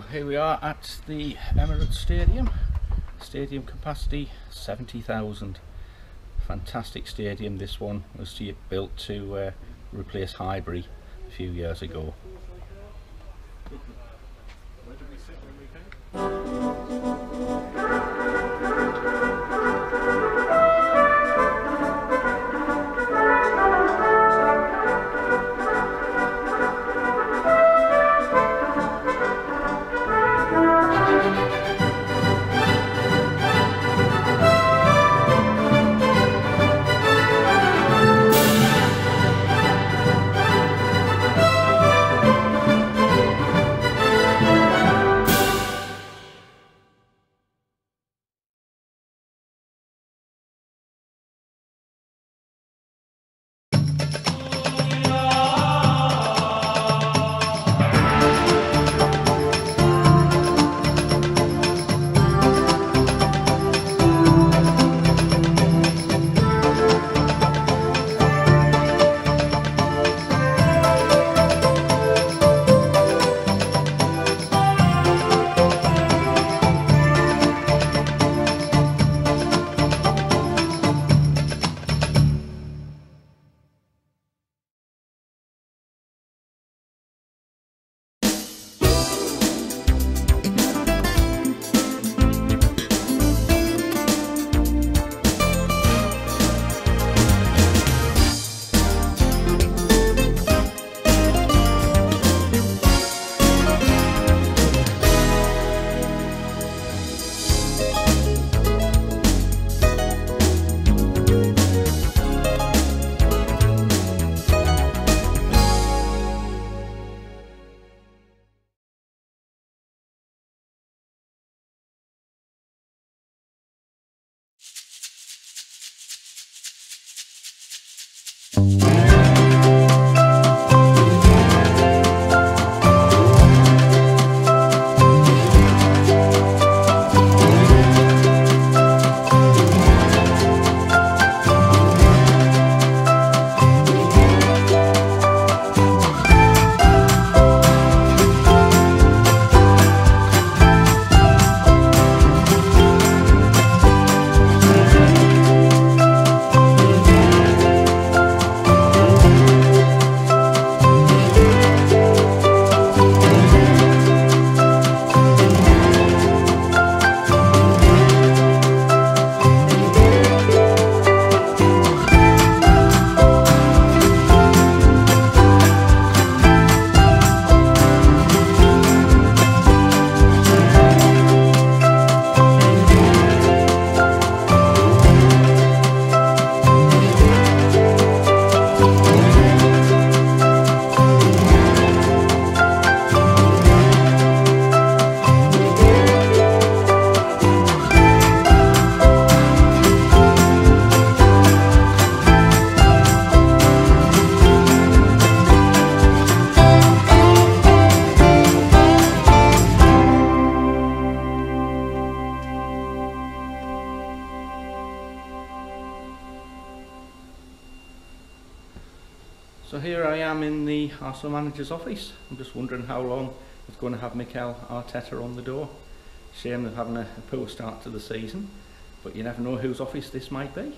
here we are at the Emirates Stadium. Stadium capacity 70,000. Fantastic stadium this one was built to uh, replace Highbury a few years ago. So here I am in the Arsenal manager's office. I'm just wondering how long it's going to have Mikel Arteta on the door. Shame they're having a, a poor start to the season, but you never know whose office this might be.